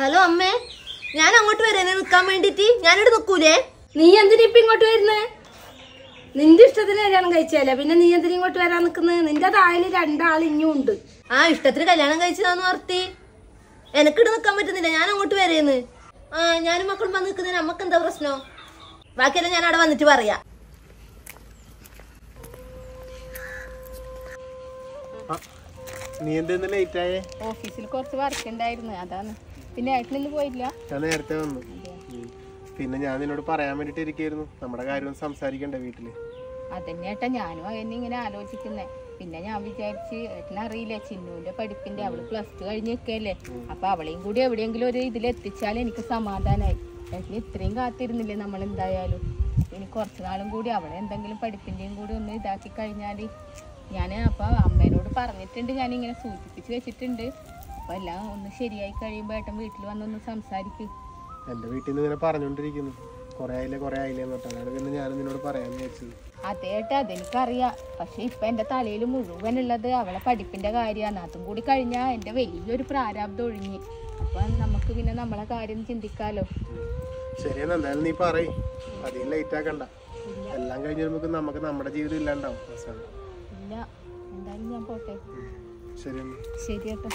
Hello അമ്മേ ഞാൻ അങ്ങോട്ട് വരാനേ നിൽക്കാൻ വേണ്ടിട്ട് ഞാനിവിടെ നിൽക്കൂലേ? നീ എന്തിനാ ഇപ്പൊ ഇങ്ങോട്ട് വരുന്നേ? നിന്റെ ഇഷ്ടത്തിന് കല്യാണം കഴിച്ചാലേ പിന്നെ നീ എന്തിനാ ഇങ്ങോട്ട് വരാൻ നിക്കുന്നത് നിന്റെ താഴെ രണ്ടാൾ ഇനിയും ഉണ്ട്. ആ ഇഷ്ടത്തിന് കല്യാണം കഴിച്ചതാന്ന് വർത്തി എനിക്കിട്ട് നിൽക്കാൻ പറ്റുന്നില്ല ഞാൻ അങ്ങോട്ട് വരേന്ന്. ആ ഞാനും മക്കളും വന്ന് നിൽക്കുന്നതിന് അമ്മയ്ക്ക് എന്താ പ്രശ്നം? ബാക്കിയെല്ലാം ഞാൻ അവിടെ വന്നിട്ട് പറയാം. നീ എന്തേ ലേറ്റ് ആയേ? ഓഫീസിൽ കുറച്ച് വർക്ക് ഉണ്ടായിരുന്നു അതാണ്. പിന്നെ പോയില്ല ഞാൻ നേരത്തെ വന്നു. പിന്നെ ഞാൻ നിന്നോട് പറയാൻ വേണ്ടിട്ട് ഇരിക്കായിരുന്നു. നമ്മുടെ കാര്യം സംസാരിക്കണ്ടേ വീട്ടിൽ? അതന്നെ ഏട്ടാ ഞാനും അതന്നെ ഇങ്ങനെ ആലോചിക്കുന്നേ. പിന്നെ ഞാൻ വിചാരിച്ച് ഏട്ടനറിയില്ല ചിന്നുവിന്റെ പഠിപ്പിന്റെ അവൾ പ്ലസ് ടു കഴിഞ്ഞ് നിൽക്കല്ലേ അപ്പൊ അവളെയും കൂടി എവിടെയെങ്കിലും ഒരു ഇതിൽ എത്തിച്ചാൽ എനിക്ക് സമാധാനമായി ഏട്ടന് ഇത്രയും കാത്തിരുന്നില്ലേ നമ്മൾ എന്തായാലും? ഇനി കുറച്ച് നാളും കൂടി അവളെ എന്തെങ്കിലും പഠിപ്പിന്റെയും കൂടി ഒന്ന് ഇതാക്കി കഴിഞ്ഞാൽ ഞാൻ അപ്പൊ അമ്മേനോട് പറഞ്ഞിട്ടുണ്ട് ഞാൻ ഇങ്ങനെ സൂചിപ്പിച്ച് വെച്ചിട്ടുണ്ട്. അപ്പൊ എല്ലാം ഒന്ന് ശരിയായി കഴിയുമ്പോ ഏട്ടൻ വീട്ടിൽ വന്നൊന്ന് സംസാരിക്കും. എന്റെ വീട്ടിൽ നിന്ന് ഇങ്ങനെ പറഞ്ഞോണ്ടിരിക്കുന്നു. കൊറേ ആയില്ലേ കൊറേ ആയില്ലേ എന്ന് പിന്നെ ഞാൻ നിന്നോട് പറയാൻ വിചാരിച്ചത്. അതേട്ടാ അതെനിക്കറിയാം. പക്ഷെ ഇപ്പൊ എന്റെ തലയിൽ മുഴുവനുള്ളത് അവളെ പഠിപ്പിന്റെ കാര്യമാണ്. അതും കൂടി കഴിഞ്ഞാൽ എന്റെ വലിയൊരു പ്രാരാബ്ദം ഒഴിഞ്ഞ്. അപ്പൊ നമുക്ക് പിന്നെ നമ്മളെ കാര്യം ചിന്തിക്കാലോ. ശരിയെന്നാ എന്തായാലും നീ പറയ്. അധികം ലൈറ്റ് ആക്കണ്ട. എല്ലാം കഴിഞ്ഞ് വരുമ്പോ നമുക്ക് നമ്മുടെ ജീവിതം ഇല്ലാണ്ടാവും. ഇല്ല എന്തായാലും ഞാൻ പോട്ടെ. ശരി. ശരി ഏട്ടാ.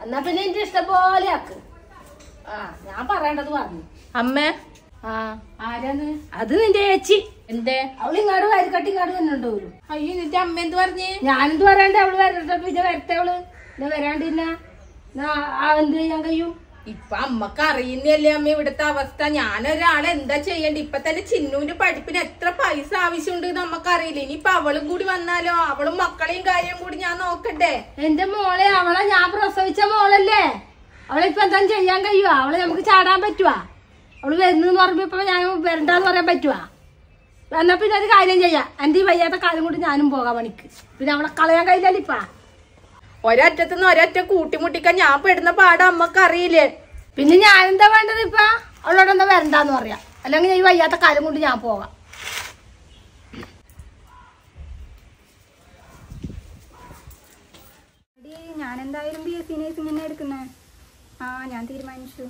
എന്നാ പിന്നെ എന്റെ ഇഷ്ടം പോലെ ആക്ക്. ആ ഞാൻ പറയേണ്ടത് പറഞ്ഞു. അമ്മ. ആ. ആരാന്ന് അത് നിന്റെ ചേച്ചി. എന്തേ? അവൾ ഇങ്ങോട്ട് വരിക്കട്ടി ഇങ്ങോട്ട് വന്നിട്ട് വരും അയ്യോ നിന്റെ അമ്മ എന്ത് പറഞ്ഞു? ഞാനെന്ത് പറയണ്ടേ അവൾ വരട്ടെ പിന്നെ വരട്ടെ അവൾ. പിന്നെ വരാണ്ട് പിന്നെ ഞാൻ ആ എന്ത് ചെയ്യാൻ കഴിയും? ഇപ്പൊ അമ്മയ്ക്ക് അറിയുന്നല്ലേ അമ്മ ഇവിടുത്തെ അവസ്ഥ? ഞാനൊരാളെ എന്താ ചെയ്യണ്ട ഇപ്പൊ തന്നെ ചിന്നുവിന്റെ പഠിപ്പിന് എത്ര പൈസ ആവശ്യമുണ്ട് നമുക്ക് അറിയില്ല. ഇനിയിപ്പൊ അവളും കൂടി വന്നാലോ? അവളും മക്കളെയും കാര്യം കൂടി ഞാൻ നോക്കട്ടെ. എന്റെ മോളെ അവളെ ഞാൻ പ്രസവിച്ച മോളല്ലേ? അവളെ ഇപ്പൊ എന്താ ചെയ്യാൻ കഴിയുവാ അവളെ നമുക്ക് ചാടാൻ പറ്റുവാ. അവൾ വരുന്നെന്ന് പറയുമ്പോ ഇപ്പൊ ഞാൻ വരണ്ടെന്ന് പറയാൻ പറ്റുവാ. എന്നാ പിന്നെ ഒരു കാര്യം ചെയ്യാം. എന്റെ ഈ വയ്യാത്ത കാലം കൊണ്ട് ഞാനും പോകാം പണിക്ക് പിന്നെ അവളെ കളയാൻ കഴിയില്ലല്ലോ ഇപ്പാ. ഒരറ്റത്തുനിന്ന് ഒരറ്റ കൂട്ടിമുട്ടിക്കാൻ ഞാൻ പെടുന്ന പാടം അമ്മയ്ക്ക് അറിയില്ലേ പിന്നെ ഞാൻ എന്താ വേണ്ടത് ഇപ്പൊ? അവളോട് എന്താ വരണ്ടെന്ന് പറയാം. അല്ലെങ്കിൽ ഈ വയ്യാത്ത കാലം കൊണ്ട് ഞാൻ പോകാം. ഞാൻ എന്തായാലും ബി എസ് സി നേഴ്സിംഗ് തന്നെ എടുക്കുന്നേ. ആ ഞാൻ തീരുമാനിച്ചു.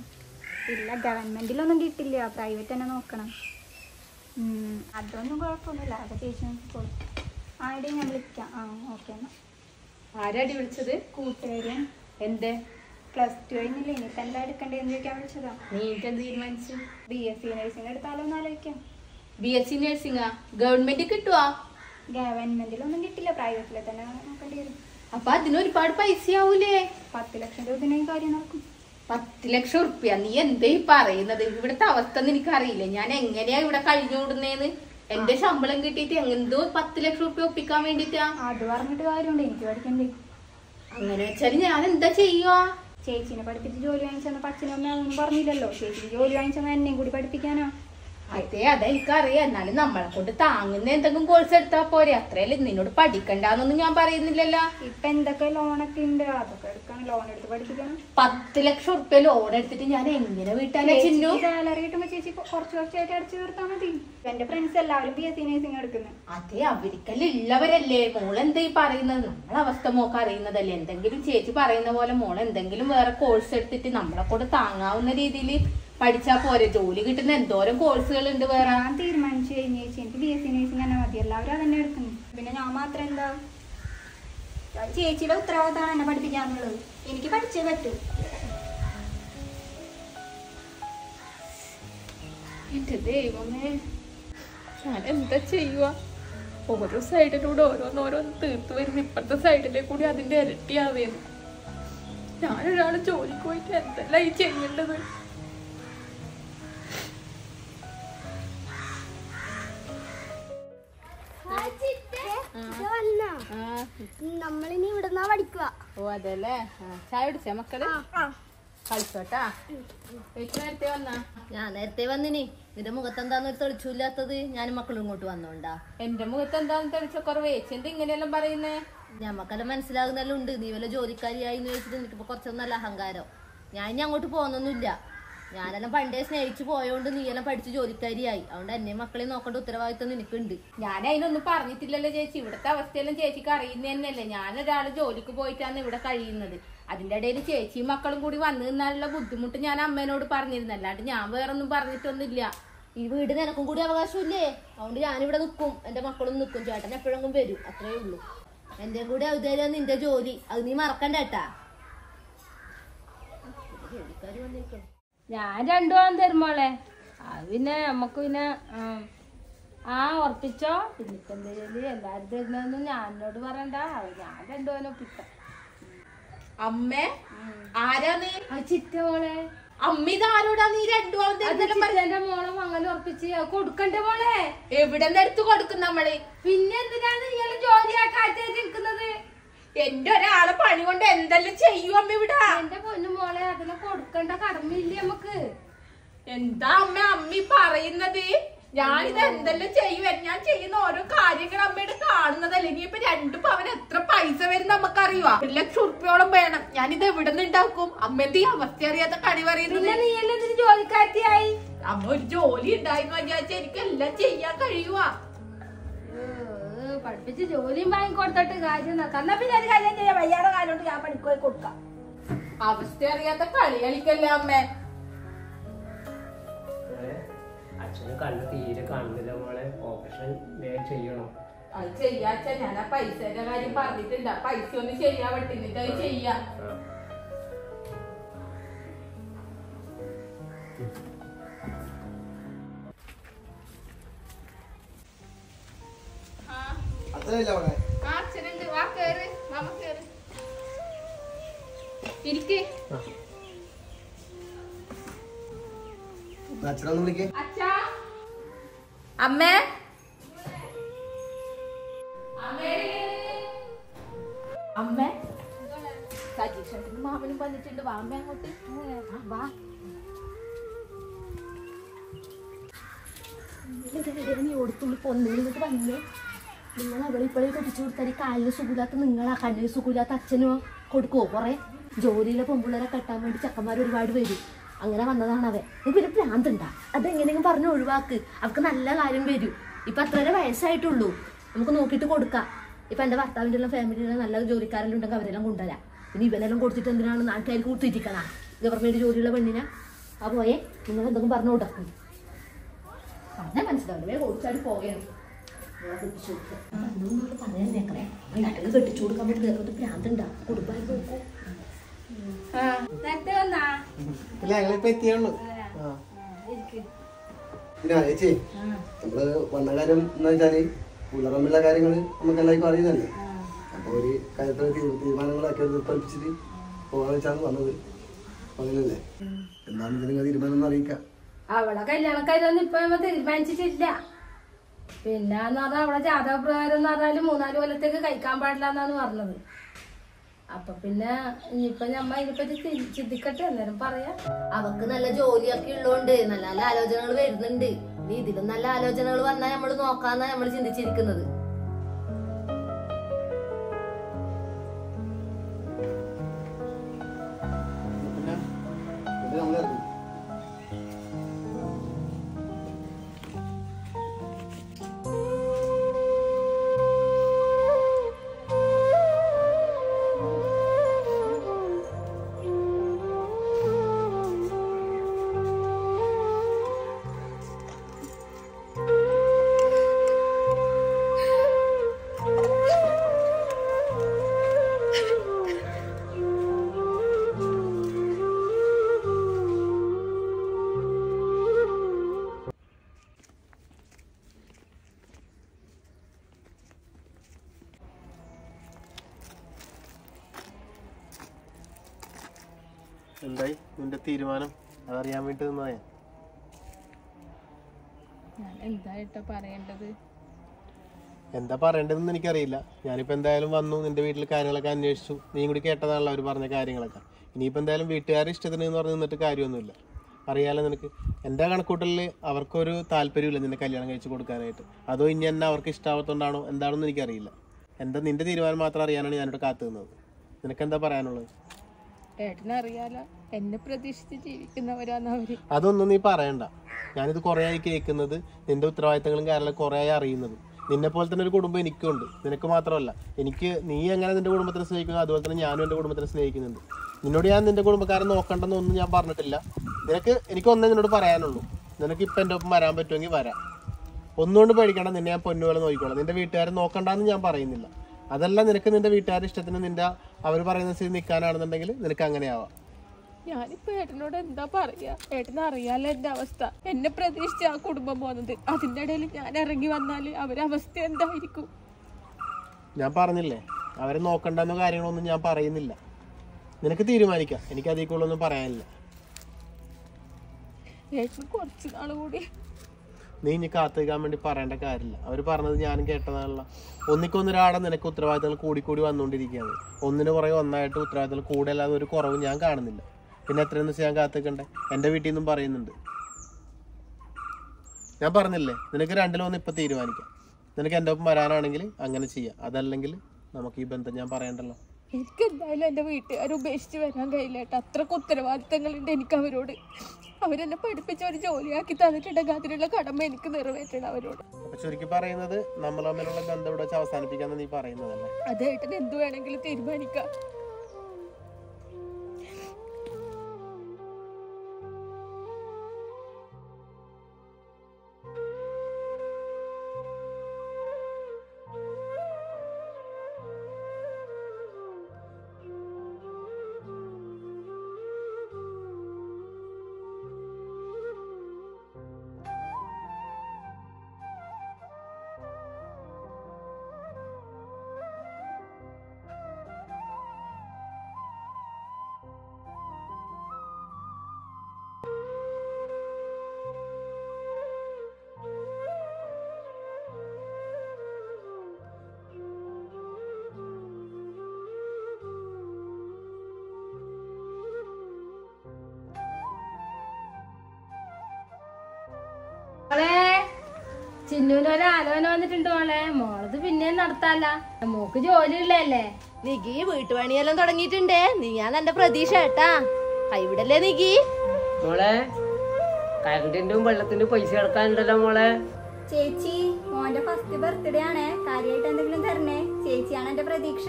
ഇല്ല ഗവൺമെന്റിലൊന്നും കിട്ടില്ല. പ്രൈവറ്റ് തന്നെ നോക്കണം. ഉം, അതൊന്നും കുഴപ്പമൊന്നുമില്ല. അതൊക്കെ ചേച്ചി നോക്കിക്കോളും. ആ ഇടയിൽ ഞാൻ വിളിക്കാം. ആ ഓക്കെ എന്നാൽ ആരാടി വിളിച്ചത്? കൂട്ടുകാരിയാ എന്തേ? പ്ലസ് ടു ഇനി തന്നെ എന്താ എടുക്കേണ്ടതെന്ന് ചോദിക്കാൻ വിളിച്ചതാ. നീ എന്ത് തീരുമാനിച്ചു? ബി എസ് സി നേഴ്സിംഗ് എടുത്താലോ എന്ന് ആലോചിക്കാം. ബി എസ് സി നഴ്സിംഗാ ഗവൺമെന്റ് കിട്ടുവാ? ഗവൺമെന്റിലൊന്നും കിട്ടില്ല. പ്രൈവറ്റിലെ തന്നെ നോക്കേണ്ടി വരും. അപ്പൊ അതിന് ഒരുപാട് പൈസ ആവൂലേ പത്ത് ലക്ഷം രൂപ കാര്യം നടക്കും. പത്ത് ലക്ഷം ഉറുപ്പ്യ. നീ എന്തേ പറയുന്നത്? ഇവിടുത്തെ അവസ്ഥ ഒന്നും എനിക്കറിയില്ല ഞാൻ എങ്ങനെയാ ഇവിടെ കഴിഞ്ഞുകൂടുന്നേന്ന്? എന്റെ ശമ്പളം കിട്ടിയിട്ട് എന്തോ പത്ത് ലക്ഷം റുപ്യ ഒപ്പിക്കാൻ വേണ്ടിട്ടാ. അത് പറഞ്ഞിട്ട് കാര്യമുണ്ട് എനിക്ക് പഠിക്കണ്ടേ? അങ്ങനെ വെച്ചാൽ ഞാൻ എന്താ ചെയ്യുക ചേച്ചിനെ പഠിപ്പിച്ച് ജോലി വാങ്ങിച്ചെന്ന അച്ഛനും അമ്മ അതൊന്നും പറഞ്ഞില്ലല്ലോ. ചേച്ചിക്ക് ജോലി വാങ്ങിച്ചെന്ന എന്നെയും കൂടി പഠിപ്പിക്കാനാ. അതെ അതെനിക്കറിയാം എന്നാലും നമ്മളെ കൊണ്ട് താങ്ങുന്ന എന്തെങ്കിലും കോഴ്സ് എടുത്താ പോരെ. അത്രയല്ലേ നിന്നോട് പഠിക്കണ്ടെന്നൊന്നും ഞാൻ പറയുന്നില്ലല്ലോ. ഇപ്പൊ എന്തൊക്കെ ലോണൊക്കെ ഉണ്ട്? അതൊക്കെ എടുക്കണം. ലോൺ എടുത്ത് പഠിപ്പിക്കണം. പത്ത് ലക്ഷം ഉറുപ്പ്യ ലോൺ എടുത്തിട്ട് ഞാൻ എങ്ങനെ വീട്ടാനെ ചിന്നു? സാലറി കിട്ടുമ്പോ ചേച്ചി കുറച്ച് കുറച്ചായിട്ട് അടച്ചു തീർത്താൽ മതി. എന്റെ ഫ്രണ്ട്സ് എല്ലാവരും ബി എസ് സി നേഴ്സിംഗ് എടുക്കുന്നത് അതെ അവർക്കെല്ലാം ഉള്ളവരല്ലേ മോളെന്താ ഈ പറയുന്നത്? നമ്മളെ അവസ്ഥ മോക്ക് അറിയുന്നതല്ലേ. എന്തെങ്കിലും ചേച്ചി പറയുന്ന പോലെ മോൾ എന്തെങ്കിലും വേറെ കോഴ്സ് എടുത്തിട്ട് നമ്മളെ കൊണ്ട് താങ്ങാവുന്ന രീതിയിൽ പഠിച്ചാ പോരെ? ജോലി കിട്ടുന്ന എന്തോരം കോഴ്സുകൾ ഉണ്ട് വേറെ. ഞാൻ തീരുമാനിച്ചു കഴിഞ്ഞ. ചേച്ചി എനിക്ക് ബി എസ് സി നേഴ്സിംഗ് തന്നെ മതി. എല്ലാവരും അതന്നെ എടുക്കുന്നു. പിന്നെ ഞാൻ മാത്രം എന്താ? ചേച്ചിയുടെ ഉത്തരവാദിത്തമാണ് എന്നെ പഠിപ്പിക്കാന്നുള്ളത് എനിക്ക് പഠിച്ചേ പറ്റൂ. എന്റെ ദൈവമേ ഞാൻ എന്താ ചെയ്യുക? ഓരോ സൈഡിലൂടെ ഓരോന്നോരോന്ന് തീർത്ത് വരുന്നു. ഇപ്പോഴത്തെ സൈഡിലെ കൂടി അതിന്റെ ഇരട്ടിയാവേന്നു. ഞാനൊരാൾ ജോലിക്ക് പോയിട്ട് എന്തെല്ലാം ഈ ചെയ്യേണ്ടത്? നമ്മളിനി ഇവിടുന്നാ പഠിക്കുക. ഓ അതല്ലേ? ചായ കുടിച്ച മക്കൾ? കളിച്ചോട്ടാ? ഏറ്റവും നേരത്തെ വന്നാ? ഞാൻ നേരത്തെ വന്നിനി. നിന്റെ മുഖത്ത് എന്താന്ന് തെളിച്ചില്ലാത്തത് ഞാനും മക്കളും ഇങ്ങോട്ട് വന്നോണ്ടാ. എന്റെ മുഖത്ത് എന്താന്ന് തെളിച്ച? കുറവേ. ചേച്ചി ഇങ്ങനെയെല്ലാം പറയുന്നേ? ഞമ്മക്കെല്ലാം മനസ്സിലാകുന്നെല്ലാം ഉണ്ട്. നീ വല്ല ജോലിക്കാരിയായി എന്ന് ചോദിച്ചിട്ട് എനിക്കിപ്പോ കുറച്ചൊന്നല്ല അഹങ്കാരം. ഞാൻ ഇനി അങ്ങോട്ട് പോകുന്നൊന്നുമില്ല. ഞാനെല്ലാം പണ്ടേ സ്നേഹിച്ചു പോയോണ്ട് നീയെല്ലാം പഠിച്ച് ജോലിക്കാരിയായി. അതുകൊണ്ട് എന്നെ മക്കളെ നോക്കേണ്ട ഉത്തരവാദിത്വം നിനക്കുണ്ട്. ഞാൻ അതിനൊന്നും പറഞ്ഞിട്ടില്ലല്ലോ ചേച്ചി. ഇവിടുത്തെ അവസ്ഥയെല്ലാം ചേച്ചിക്ക് അറിയുന്ന തന്നെയല്ലേ ഞാനൊരാൾ ജോലിക്ക് പോയിട്ടാണ് ഇവിടെ കഴിയുന്നത്. അതിന്റെ ഇടയിൽ ചേച്ചിയും മക്കളും കൂടി വന്നു നിന്നാലുള്ള ബുദ്ധിമുട്ട് ഞാൻ അമ്മേനോട് പറഞ്ഞിരുന്നു. അല്ലാണ്ട് ഞാൻ വേറൊന്നും പറഞ്ഞിട്ടൊന്നുമില്ല. ഈ വീട് നിനക്കും കൂടി അവകാശമില്ലേ? അതുകൊണ്ട് ഞാനിവിടെ നിൽക്കും. എന്റെ മക്കളും നിൽക്കും. ചേട്ടൻ എപ്പോഴെങ്കിലും വരും. അത്രേ ഉള്ളൂ. എന്റെ കൂടെ ഔദാര്യം നിന്റെ ജോലി. അത് നീ മറക്കണ്ട കേട്ടാ ജോലിക്കാർ വന്നിരിക്കണം? ഞാൻ രണ്ടു പോകാൻ തരുമ്പോളെ അത് പിന്നെ നമുക്ക് പിന്നെ ആ, ഉറപ്പിച്ചോ? പിന്നെ ഇപ്പൊ എന്തെങ്കിലും എല്ലാരും തരുന്നതൊന്നും ഞാൻ എന്നോട് പറയണ്ട. ഞാൻ രണ്ടു പോലെ ഒപ്പിക്കാം. അമ്മേ ആരാ നീ? ആ ചിറ്റ മോളെ. അമ്മ ഇതാരോടാ നീ രണ്ടു അത് ചിറ്റന്റെ മോളെ മങ്ങൽ ഉറപ്പിച്ച്. അത് കൊടുക്കണ്ടേ മോളെ? എവിടെ നിന്ന് എടുത്തു കൊടുക്കും നമ്മൾ? പിന്നെ എന്തിനാണ് ഇയാൾ ജോലിയാക്കാറ്റ് നിൽക്കുന്നത്? എന്റെ ഒരാളെ പണി കൊണ്ട് എന്തെല്ലാം ചെയ്യും അമ്മ ഇവിടെ? എന്റെ പൊന്നു മോളെ അതിനെ കൊടുക്കണ്ട കടമില്ലേ നമുക്ക്. എന്താ അമ്മ അമ്മി പറയുന്നത്? ഞാനിത് എന്തെല്ലാം ചെയ്യും? ഞാൻ ചെയ്യുന്ന ഓരോ കാര്യങ്ങൾ അമ്മയുടെ കാണുന്നതല്ലേ? ഇനിയിപ്പൊ രണ്ടു പവൻ എത്ര പൈസ വരും നമുക്കറിയുവാ? ഒരു ലക്ഷം ഉറുപ്പിയോളം വേണം. ഞാനിത് എവിടെ നിന്ന് ഉണ്ടാക്കും? അമ്മ എന്ത് അവസ്ഥ അറിയാത്ത കടി പറയുന്നത്? ജോലിക്കാറ്റിയായി അമ്മ ഒരു ജോലി വിചാരിച്ച എനിക്ക് എല്ലാം ചെയ്യാൻ കഴിയുവാ. പഠിപ്പിച്ച് ജോലിയും വാങ്ങി കൊടുത്തിട്ട് കാര്യം എന്നാ പിന്നെ ഒരു കാര്യം ചെയ്യാം. വയ്യാതെ കാലോട്ട് ഞാൻ പണിക്ക് പോയി കൊടുക്കാം. അവസ്ഥ അറിയാത്ത കളി കളിക്കല്ലേ അമ്മേ അച്ഛന് കണ്ണ് തീരെ കാണുന്നില്ല മോളെ. ഓപ്പറേഷൻ വേഗം ചെയ്യണം? അത് ചെയ്യാച്ച ഞാൻ ആ പൈസയുടെ കാര്യം പറഞ്ഞിട്ടുണ്ട്. പൈസ ഒന്ന് ചെയ്യാ എന്നിട്ട് അത് ചെയ്യാം. അത്രയല്ല അവിടെ. ആ അച്ഛനുണ്ട് വാ കേറ്. മാമ കേറ്. ഇരിക്ക്. അച്ഛനൊന്ന് വിളിക്കേ. അച്ഛാ. അമ്മേ. അമ്മേ. സജീഷേട്ടനും മാമനും വന്നിട്ടുണ്ട്. വാ അമ്മ അങ്ങോട്ട്. വാ. നീ ഓടിത്തുള്ളി പൊന്നിട്ട് വന്നേ? നിങ്ങൾ അവളെ ഇപ്പോഴേ കെട്ടിച്ചു കൊടുത്താൽ കാലിന് സുഖമില്ലാത്ത നിങ്ങളാ. കണ്ണിന് സുഖമില്ലാത്ത അച്ഛനോ കൊടുക്കുവോ? കുറെ ജോലിയിലെ പൊമ്പിള്ളേരെ കെട്ടാൻ വേണ്ടി ചക്കന്മാർ ഒരുപാട് വരും. അങ്ങനെ വന്നതാണ് അവൻ. നീ പിന്നെ ഭ്രാന്തുണ്ടാ അതെങ്ങനെയെങ്കിലും പറഞ്ഞ് ഒഴിവാക്ക്. അവർക്ക് നല്ല കാര്യം വരും. ഇപ്പൊ അത്രേ വയസ്സായിട്ടുള്ളൂ. നമുക്ക് നോക്കിയിട്ട് കൊടുക്കാം. ഇപ്പൊ എന്റെ ഭർത്താവിന്റെ എല്ലാം ഫാമിലിയിലെ നല്ല ജോലിക്കാരെല്ലാം ഉണ്ടെങ്കിൽ അവരെല്ലാം കൊണ്ടുവരാം. പിന്നെ ഇവനെല്ലാം കൊടുത്തിട്ട് എന്തിനാണ് നാട്ടുകാർക്ക് കൊടുത്തിരിക്കണ ഗവൺമെന്റ് ജോലിയുള്ള പെണ്ണിനെ? ആ പോയെ. നിങ്ങൾ എന്തെങ്കിലും പറഞ്ഞു കൊടുക്കും പറഞ്ഞാൽ മനസ്സിലാവില്ല വേഗം ഓടിച്ചാടി പോകണം പറയാൻ നേക്കറേ നാട്ടിൽ കെട്ടിച്ചു കൊടുക്കാൻ വേണ്ടി നേരത്തെ ഭ്രാന്തുണ്ടാ കുടുംബമായി നോക്കൂ ചേച്ചി നമ്മൾ വന്ന കാര്യം എന്താ വെച്ചാൽ പുലറമ്പിലുള്ള കാര്യങ്ങൾ നമുക്ക് എല്ലാവർക്കും അറിയുന്നല്ലേ അപ്പൊ ഒരു കാര്യത്തിൽ തീരുമാനങ്ങളൊക്കെ പഠിപ്പിച്ചിട്ട് പോകാന്ന് വെച്ചാണ് വന്നത്. അങ്ങനല്ലേ എന്താണ് ഇതിന് തീരുമാനം എന്ന് അറിയിക്കാം? അവളെ കല്യാണക്കാരൊന്നും ഇപ്പൊ നമ്മ തീരുമാനിച്ചിട്ടില്ല പിന്നെന്ന് പറഞ്ഞാൽ അവിടെ ജാതക പ്രകാരം എന്ന് പറഞ്ഞാൽ മൂന്നാൽ കൊല്ലത്തേക്ക് കഴിക്കാൻ പാടില്ല എന്നാണ് പറഞ്ഞത്. അപ്പൊ പിന്നെ ഇനിയിപ്പൊ ഞമ്മ ഇതിനെപ്പറ്റി ചിന്തിക്കട്ടെ അന്നേരം പറയാം. അവക്ക് നല്ല ജോലിയൊക്കെ ഉള്ളതുകൊണ്ട് നല്ല നല്ല ആലോചനകൾ വരുന്നുണ്ട്. ഇതിലും നല്ല ആലോചനകൾ വന്നാൽ നമ്മൾ നോക്കാന്നാ നമ്മൾ ചിന്തിച്ചിരിക്കുന്നത്. നിന്റെ തീരുമാനം അതറിയാൻ വേണ്ടി നിന്നായ ഞാൻ. എന്തായിട്ടാ പറയേണ്ടത്? എന്താ പറയേണ്ടതെന്ന് എനിക്കറിയില്ല. ഞാനിപ്പോ എന്തായാലും വന്നു നിന്റെ വീട്ടിൽ കാര്യങ്ങളൊക്കെ അന്വേഷിച്ചു. നീ കൂടി കേട്ടതാണല്ലോ അവർ പറഞ്ഞ കാര്യങ്ങളൊക്കെ. ഇനിയിപ്പോ എന്തായാലും വീട്ടുകാരെ ഇഷ്ടത്തിന് എന്ന് പറഞ്ഞ് നിന്നിട്ട് കാര്യമൊന്നുമില്ല. അറിയാലോ നിനക്ക്. എന്റെ കണക്കൂട്ടലിൽ അവർക്കൊരു താല്പര്യമില്ല നിന്നെ കല്യാണം കഴിച്ചു കൊടുക്കാനായിട്ട്. അതോ ഇനി എന്നെ അവർക്ക് ഇഷ്ടാവത്തോണ്ടാണോ എന്താണെന്ന് എനിക്കറിയില്ല. എന്താ നിന്റെ തീരുമാനം മാത്രം അറിയാനാണ് ഞാനിവിടെ കാത്തു നിന്നത് നിനക്ക് എന്താ പറയാനുള്ളത്? ഏട്ടനറിയാലോ. എന്നെ പ്രതീക്ഷിച്ച് ജീവിക്കുന്നവരാണ് അതൊന്നും നീ പറയണ്ട. ഞാനിത് കുറേ ആയി കേൾക്കുന്നത് നിന്റെ ഉത്തരവാദിത്തങ്ങളും കാര്യങ്ങളും കുറേ ആയി അറിയുന്നത്. നിന്നെ പോലെ തന്നെ ഒരു കുടുംബം എനിക്കുണ്ട്. നിനക്ക് മാത്രമല്ല എനിക്ക് നീ എങ്ങനെ നിന്റെ കുടുംബത്തിനെ സ്നേഹിക്കുന്നു അതുപോലെ തന്നെ ഞാനും എന്റെ കുടുംബത്തിനെ സ്നേഹിക്കുന്നുണ്ട്. നിന്നോട് ഞാൻ നിന്റെ കുടുംബക്കാരെ നോക്കണ്ടെന്നൊന്നും ഞാൻ പറഞ്ഞിട്ടില്ല. നിനക്ക് എനിക്ക് ഒന്നേ നിന്നോട് പറയാനുള്ളൂ. നിനക്ക് ഇപ്പം എന്റെ ഒപ്പം വരാൻ പറ്റുമെങ്കിൽ വരാം. ഒന്നുകൊണ്ട് പേടിക്കണം നിന്നെ ഞാൻ പൊന്നുപോലെ നോക്കിക്കോളാം. നിന്റെ വീട്ടുകാരെ നോക്കണ്ടെന്ന് ഞാൻ പറയുന്നില്ല. അതല്ല നിനക്ക് നിന്റെ വീട്ടുകാരുടെ ഇഷ്ടത്തിന് നിന്റെ അവർ പറയുന്ന സ്ഥിതി നിൽക്കാനാണെന്നുണ്ടെങ്കിൽ നിനക്ക് അങ്ങനെ ആവാം ഞാനിപ്പോ ഏട്ടനോട് എന്താ പറയാ? ഏട്ടന് അറിയാലോ എന്റെ അവസ്ഥ. എന്നെ പ്രതീക്ഷിച്ച് ആ കുടുംബം പോകുന്നത്. അതിന്റെ ഇടയിൽ ഞാൻ ഇറങ്ങി വന്നാൽ അവരെ അവസ്ഥ എന്തായിരിക്കും? ഞാൻ പറഞ്ഞില്ലേ? അവരെ നോക്കണ്ടെന്നോ കാര്യങ്ങളൊന്നും ഞാൻ പറയുന്നില്ല. നിനക്ക് തീരുമാനിക്കാം. എനിക്ക് അതിൽ കൂടുതലൊന്നും പറയാനില്ല. ഏട്ടന് കുറച്ച് നാൾ കൂടി. നീ ഇനി കാത്തിരിക്കാൻ വേണ്ടി പറയേണ്ട കാര്യമില്ല. അവർ പറഞ്ഞത് ഞാനും കേട്ടതാണല്ലോ. ഒന്നിക്കൊന്നൊരാടെ നിനക്ക് ഉത്തരവാദിത്തങ്ങൾ കൂടി വന്നുകൊണ്ടിരിക്കുകയാണ്. ഒന്നിന് പുറകെ ഒന്നായിട്ട് ഉത്തരവാദിത്തങ്ങൾ കൂടെയല്ലാതെ ഒരു കുറവ് ഞാൻ കാണുന്നില്ല. പിന്നെ എത്ര ദിവസം ഞാൻ കാത്തിക്കണ്ടേ? എന്റെ വീട്ടിൽ നിന്നും പറയുന്നുണ്ട്. ഞാൻ പറഞ്ഞില്ലേ നിനക്ക് രണ്ടിലൊന്ന് ഇപ്പം തീരുമാനിക്കാം. നിനക്ക് എന്റെ ഒപ്പം വരാനാണെങ്കിൽ അങ്ങനെ ചെയ്യാം. അതല്ലെങ്കിൽ നമുക്ക് ഈ ബന്ധം ഞാൻ പറയണ്ടല്ലോ. എനിക്ക് എന്തായാലും എന്റെ വീട്ടുകാർ ഉപേക്ഷിച്ച് വരാൻ കഴിയില്ല കേട്ടോ അത്രയ്ക്ക് ഉത്തരവാദിത്തങ്ങളുണ്ട് എനിക്ക് അവരോട്. അവരെന്നെ പഠിപ്പിച്ച് ഒരു ജോലിയാക്കി തന്നിട്ടുണ്ടെങ്കിൽ അതിനുള്ള കടമ എനിക്ക് നിറവേറ്റണം അവരോട്. ചുരുക്കി പറയുന്നത് നമ്മൾ തമ്മിലുള്ള ബന്ധം ഇവിടെ അവസാനിപ്പിക്കാന്ന് നീ പറയുന്നതല്ലേ? അത് ഏട്ടൻ എന്ത് വേണമെങ്കിലും തീരുമാനിക്കാം. ചിന്നൂന് ഒരു ആലോചന വന്നിട്ടുണ്ട് മോളെ. മോളത് പിന്നെ നടത്താല്ല. മോക്ക് ജോലി ഇല്ലല്ലേ നികി വീട്ടുപണിയെല്ലാം തുടങ്ങിയിട്ടുണ്ടേ. നീ ഞാൻ എന്റെ പ്രതീക്ഷ കേട്ടാ. കൈവിടല്ലേ നികി? മോളെ കരണ്ടിന്റെ വെള്ളത്തിന്റെ പൈസ അടക്കാനുണ്ടല്ലോ മോളെ. ചേച്ചി മോന്റെ ഫസ്റ്റ് ബർത്ത്ഡേ ആണ്. കാര്യമായിട്ട് എന്തെങ്കിലും തരണേ? ചേച്ചിയാണ് എന്റെ പ്രതീക്ഷ.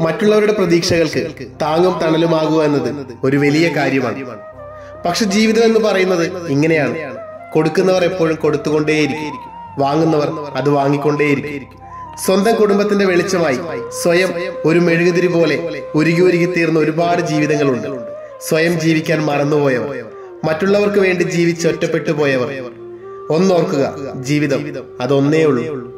മറ്റുള്ളവരുടെ പ്രതീക്ഷകൾക്ക് താങ്ങും തണലുമാകുക എന്നത് ഒരു വലിയ കാര്യമാണ്. പക്ഷെ ജീവിതം എന്ന് പറയുന്നത് ഇങ്ങനെയാണ്. കൊടുക്കുന്നവർ എപ്പോഴും കൊടുത്തുകൊണ്ടേയിരിക്കും. വാങ്ങുന്നവർ അത് വാങ്ങിക്കൊണ്ടേയിരിക്കും. സ്വന്തം കുടുംബത്തിന്റെ വെളിച്ചമായി സ്വയം ഒരു മെഴുകുതിരി പോലെ ഉരുകി ഉരുകി തീർന്ന ഒരുപാട് ജീവിതങ്ങളുണ്ട്. സ്വയം ജീവിക്കാൻ മറന്നുപോയവർ മറ്റുള്ളവർക്ക് വേണ്ടി ജീവിച്ച് ഒറ്റപ്പെട്ടു പോയവർ. ഒന്നോർക്കുക ജീവിതം അതൊന്നേ ഉള്ളൂ.